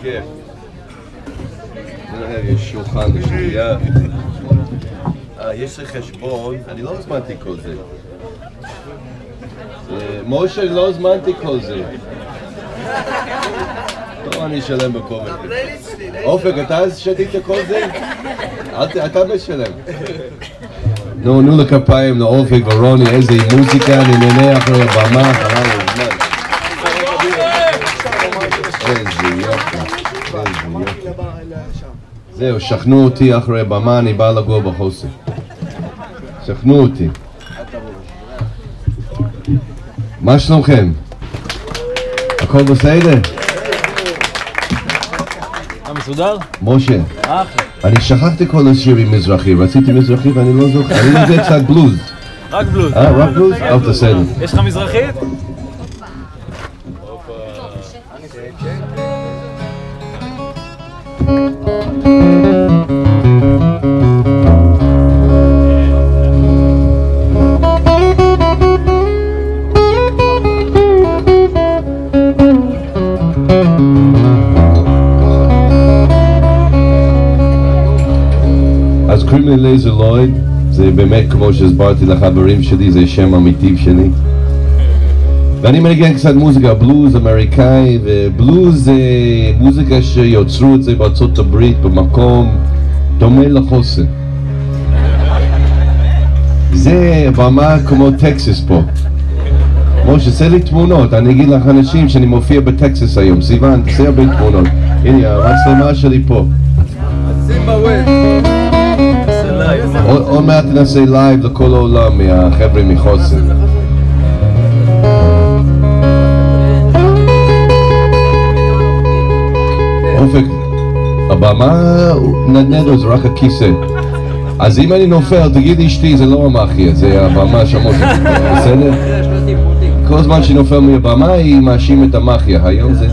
בכיף. יש שולחן לשתייה. אה, יש לי חשבון, אני לא הזמנתי כל זה. אה, משה, לא הזמנתי כל זה. טוב, אני אשלם מקרה. אופק, אתה שתית כל זה? אתה משלם. נו, נו לכפיים לאופק ורוני, איזה מוזיקה, אני נהנה אחרי הבמה, זהו, שכנעו אותי אחרי הבמה, אני בא לגור בחוסן. שכנעו אותי. מה שלומכם? הכל בסדר? מה, מסודר? משה. אני שכחתי כל השירים מזרחי, רציתי מזרחי ואני לא זוכר, אני יודע קצת בלוז. רק בלוז. אה, רק בלוז? טוב, בסדר. יש לך מזרחית? לויד, זה באמת כמו שהסברתי לחברים שלי, זה שם אמיתי שלי. ואני מנגן קצת מוזיקה, בלוז אמריקאי, ובלוז זה מוזיקה שיוצרו את זה בארצות הברית במקום דומה לחוסן. זה במה כמו טקסס פה. משה, עשה לי תמונות, אני אגיד לך אנשים שאני מופיע בטקסס היום, סיוון, תעשה הרבה תמונות. הנה, המצלמה שלי פה. עוד עוד מעט נעשה לייב לכל העולם מהחבר'ה מחוסן. אופק, הבמה נדנדו זה רק הכיסא. אז אם אני נופל, תגיד אשתי, זה לא המאחיה, זה הבמה שמות, בסדר? כל זמן שהיא נופל מהבמה, היא מאשים את המאחיה, היום זה...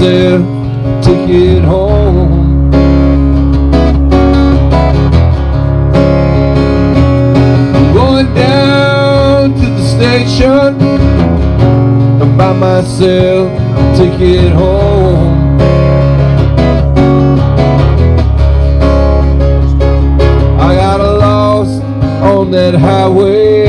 myself a ticket home. Going down to the station And buy myself a ticket home. I got lost on that highway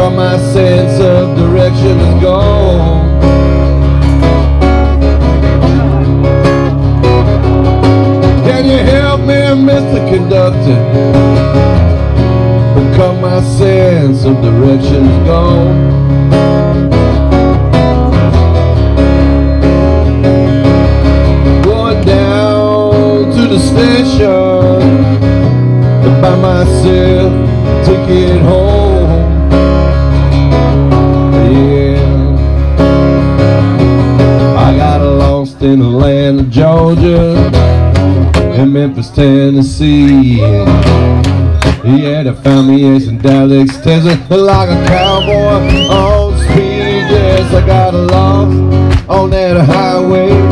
I my sense of direction is gone. Can you help me, Mr. Conductor? Because my sense of direction's gone. Going down to the station to buy myself a ticket home. Georgia in Memphis, Tennessee. Yeah, they found me in Dallas, Texas, like a cowboy on speed. Yes, I got lost on that highway.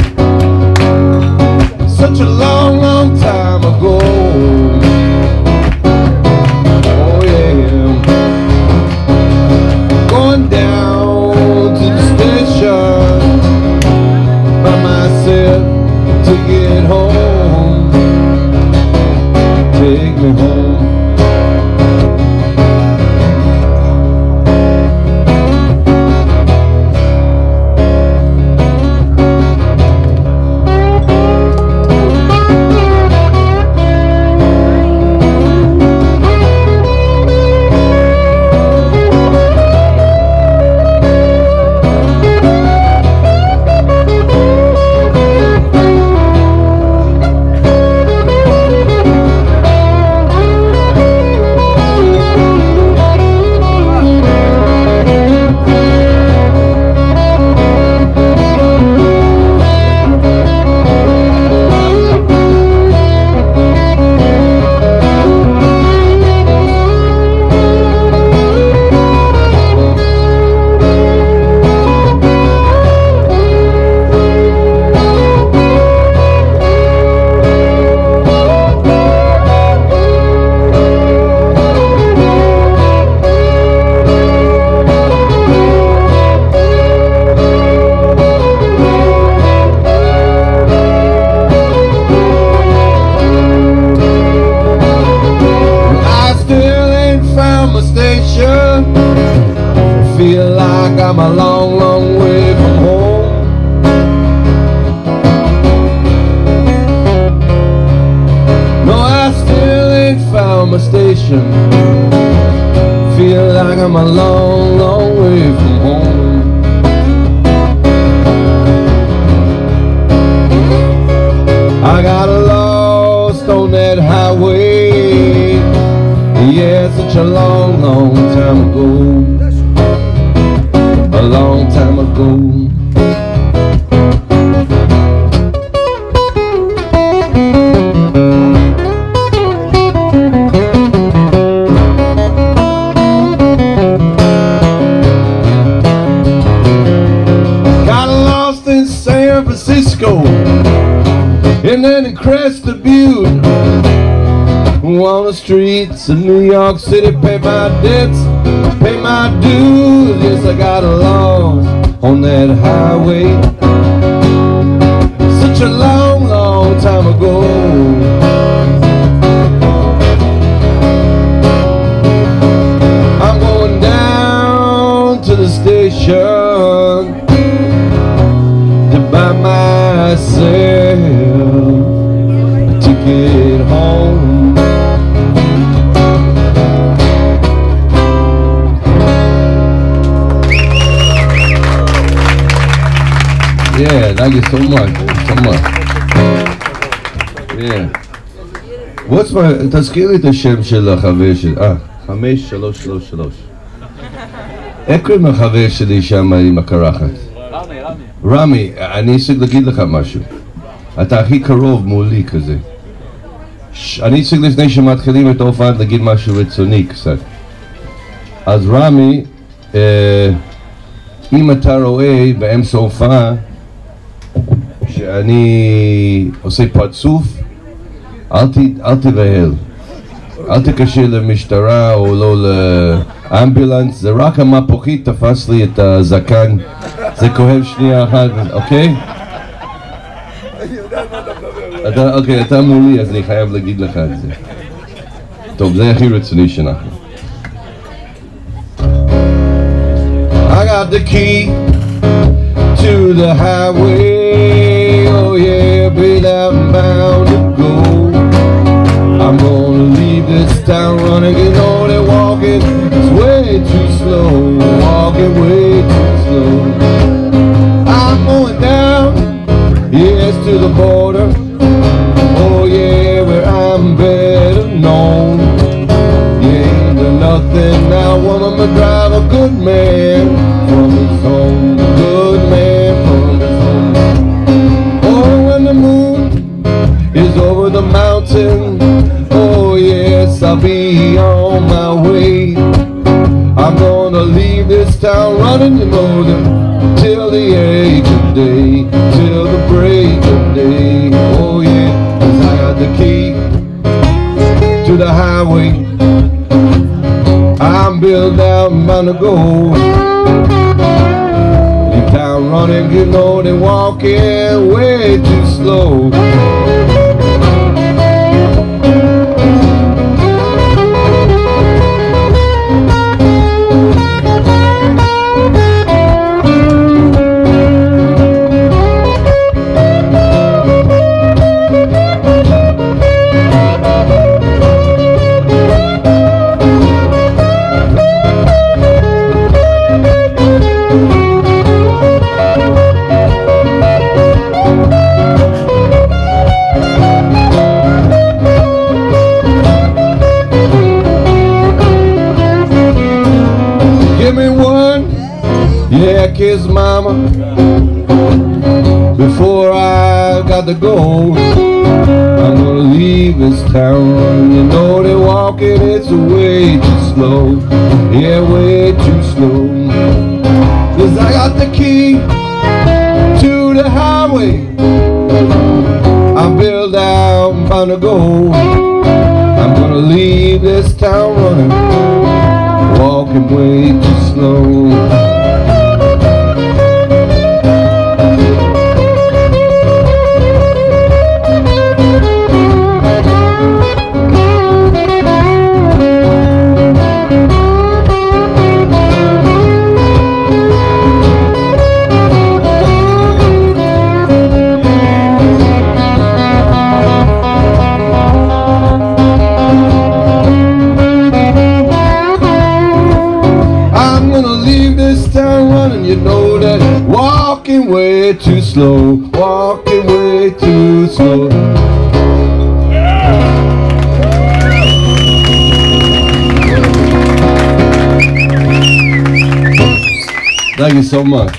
take me home. Station. Feel like I'm a long, long way from home. I got lost on that highway. Yeah, such a long, long time ago. A long time ago. Of New York City, pay my debts, pay my dues. Yes, I got a lost on that highway. Thank you so much, so much. Yeah. What's my, תזכיר את השם של החבר שלי, אה, חמש, שלוש, שלוש, שלוש. איך קוראים לחבר שלי שם עם הקרחת? רמי, רמי. רמי, אני צריך להגיד לך משהו. אתה הכי קרוב מולי כזה. אני צריך לפני שמתחילים את ההופעה להגיד משהו רצוני קצת. אז רמי, אה, אם אתה רואה באמצע ההופעה שאני עושה פרצוף, אל, תבהל. אל תקשר למשטרה או לא לאמבולנס, זה רק המפוחית תפס לי את הזקן, זה כואב שנייה אחת, אוקיי? אתה, אוקיי, אתה מולי, אז אני חייב להגיד לך את זה. טוב, זה הכי רציני שאנחנו. I got the key to the highway, yeah, I'm bound to go. I'm gonna leave this town running, you know that walking is way too slow, walking way too slow. I'm going down, yes, to the border, oh yeah, where I'm better known. Yeah, ain't nothing now, woman, but drive built out, I'm bound to go. Leave town running, know, they walking way too slow. Kiss mama. Before I got to go, I'm gonna leave this town. You know they're walking, it's way too slow. Yeah, way too slow. Cause I got the key to the highway. I'm built out, I'm bound to go. I'm gonna leave this town running walking way too slow. Too slow, walking way too slow. Thank you so much.